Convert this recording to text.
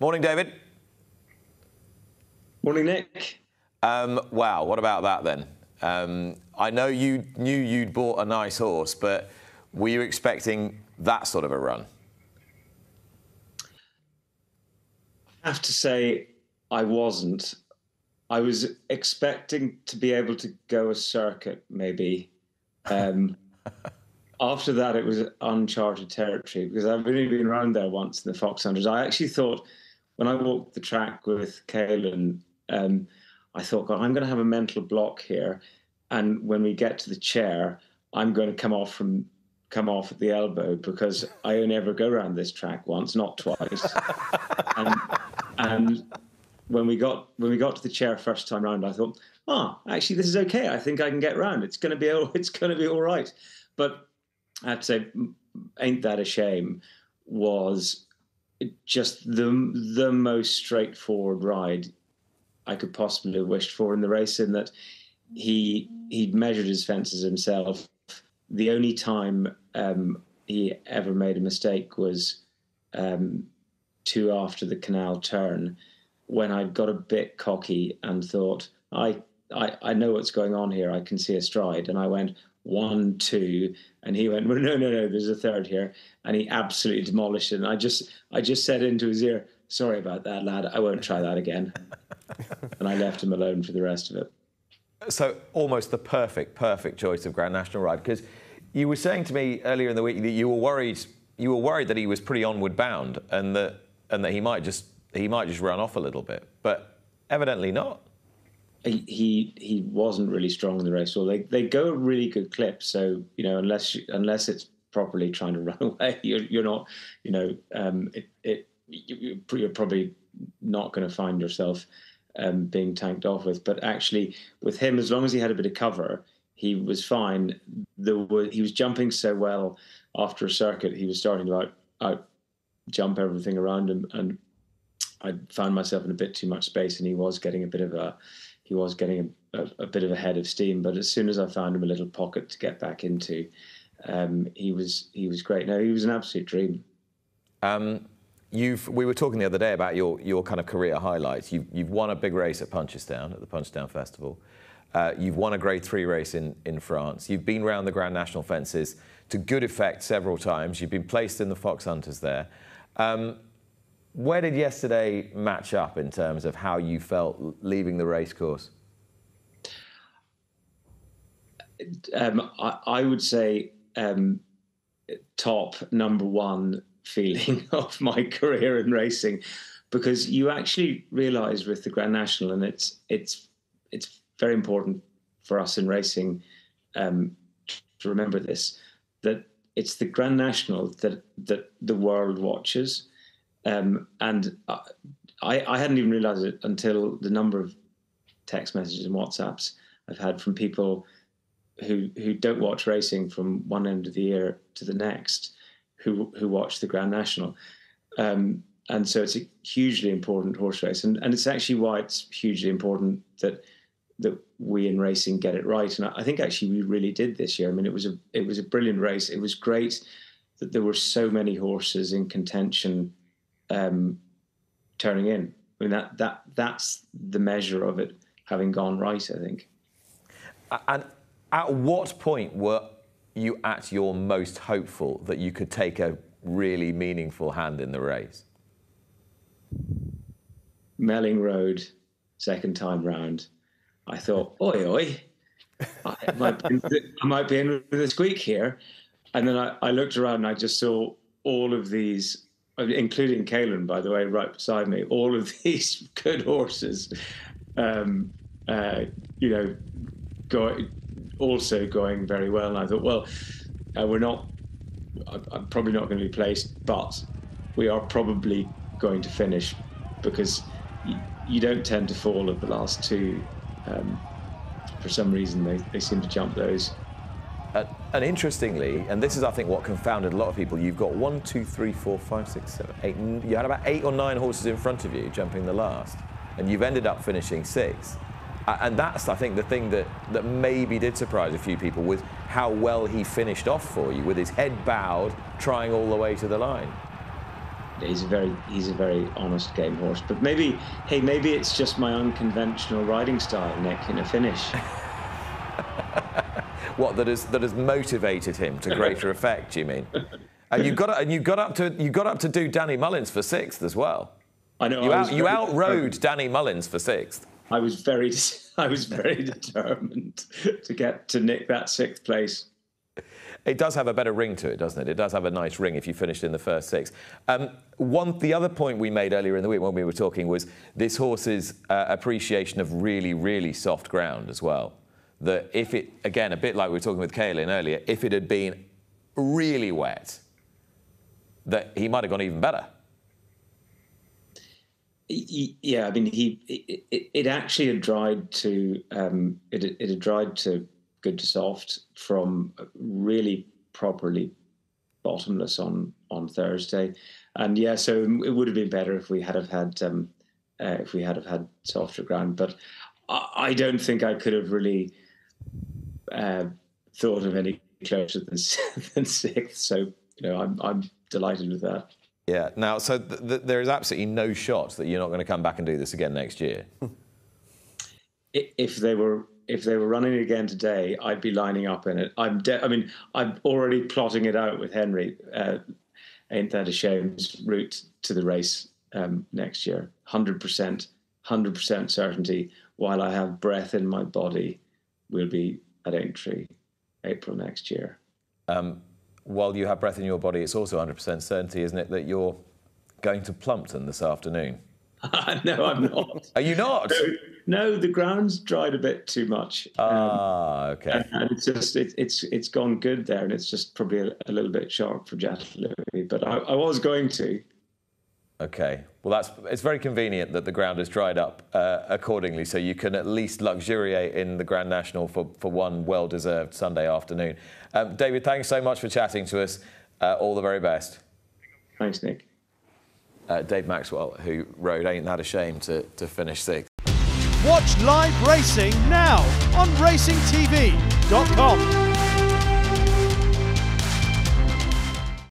Morning, David. Morning, Nick. Um, wow, what about that then? Um, I know you knew you'd bought a nice horse, but were you expecting that sort of a run? I have to say, I wasn't. I was expecting to be able to go a circuit, maybe. Um, after that, it was uncharted territory because I've only been around there once in the Fox Hunters. I actually thought when I walked the track with Caoilinn, um, I thought, God, I'm going to have a mental block here, and when we get to the chair, I'm going to come off from come off at the elbow because I only ever go around this track once, not twice. and, and when we got when we got to the chair first time round, I thought, oh, actually, this is okay. I think I can get round. It's going to be it's going to be all right. But I have to say, ain't that a shame? Was just the the most straightforward ride I could possibly have wished for in the race. In that he he measured his fences himself. The only time um, he ever made a mistake was um, two after the canal turn, when I got a bit cocky and thought I, I I know what's going on here. I can see a stride, and I went one two, and he went well, no no no. There's a third here, and he absolutely demolished it. And I just I just said into his ear, "Sorry about that, lad. I won't try that again." and I left him alone for the rest of it. So almost the perfect perfect choice of Grand National ride because you were saying to me earlier in the week that you were worried you were worried that he was pretty onward bound and that and that he might just he might just run off a little bit, but evidently not. He he, wasn't really strong in the race. Well, they they go a really good clip. So you know, unless unless it's properly trying to run away, you're you're not. You know, um, it it you're probably not going to find yourself um, being tanked off with. But actually, with him, as long as he had a bit of cover, he was fine. There was, he was jumping so well after a circuit, he was starting to out, out jump everything around him, and I found myself in a bit too much space, and he was getting a bit of a he was getting a, a, a bit of a head of steam. But as soon as I found him a little pocket to get back into, um, he was he was great. No, he was an absolute dream. Um, you've we were talking the other day about your your kind of career highlights. You've you've won a big race at Punchestown at the Punchestown Festival. Uh, you've won a Grade Three race in in France. You've been round the Grand National fences to good effect several times. You've been placed in the Fox Hunters there. Um, where did yesterday match up in terms of how you felt leaving the racecourse? Um, I, I, would say um, top number one feeling of my career in racing, because you actually realise with the Grand National, and it's it's it's very important for us in racing um, to remember this that it's the Grand National that that the world watches um, and I, I hadn't even realized it until the number of text messages and WhatsApps I've had from people who who don't watch racing from one end of the year to the next, who who watch the Grand National. Um, and so it's a hugely important horse race, and, and it's actually why it's hugely important that that we in racing get it right. And I think actually we really did this year. I mean, it was a it was a brilliant race. It was great that there were so many horses in contention um, turning in. I mean that that that's the measure of it having gone right. I think. And at what point were you at your most hopeful that you could take a really meaningful hand in the race? Melling Road, second time round. I thought, oi, oi, I might, be, I might be in with a squeak here. And then I, I looked around and I just saw all of these including Caoilinn, by the way, right beside me, all of these good horses, um, uh, you know, go, also going very well. And I thought, well, uh, we're not, I'm probably not going to be placed, but we are probably going to finish because you, you don't tend to fall at the last two. Um, for some reason, they, they seem to jump those. Uh, and interestingly, and this is, I think, what confounded a lot of people, you've got one, two, three, four, five, six, seven, eight. You had about eight or nine horses in front of you jumping the last, and you've ended up finishing sixth. Uh, and that's, I think, the thing that, that maybe did surprise a few people was how well he finished off for you with his head bowed, trying all the way to the line. he's a very he's a very honest game horse. But maybe hey, maybe it's just my unconventional riding style, Nick, in a finish. what that has that has motivated him to greater effect? You mean? And you got and you got up to you got up to do Danny Mullins for sixth as well. I know. You, I out, you outrode Danny Mullins for sixth. I was very I was very determined to get to nick that sixth place. It does have a better ring to it, doesn't it? It does have a nice ring if you finished in the first six. Um, one, the other point we made earlier in the week when we were talking was this horse's uh, appreciation of really, really soft ground as well. That if it, again, a bit like we were talking with Caoilinn earlier, if it had been really wet, that he might have gone even better. Yeah, I mean, he it, it, it actually had dried to um, it, it had dried to good to soft from really properly bottomless on on Thursday, and yeah, so it would have been better if we had have had um, uh, if we had have had softer ground. But I, I don't think I could have really uh, thought of any closer than than sixth. So you know, I'm I'm delighted with that. Yeah. Now, so th- th- there is absolutely no shot that you're not going to come back and do this again next year. if they were if they were running again today, I'd be lining up in it. I'm de- I mean, I'm already plotting it out with Henry. Uh, ain't that a shame's route to the race um, next year? Hundred percent, hundred percent certainty. While I have breath in my body, we'll be at Aintree April next year. Um, while you have breath in your body, it's also 100% certainty, isn't it, that you're going to Plumpton this afternoon? no, I'm not. Are you not? No, no, the ground's dried a bit too much. Ah, um, okay. And, it's just it, it's it's gone good there, and it's just probably a, a little bit sharp for Louis. But I, I, was going to. Okay. Well, that's it's very convenient that the ground has dried up uh, accordingly, so you can at least luxuriate in the Grand National for, for one well-deserved Sunday afternoon. Um, David, thanks so much for chatting to us. Uh, all the very best. Thanks, Nick uh, Dave Maxwell, who rode Ain't That a Shame to, to finish sixth. Watch live racing now on racingtv.com.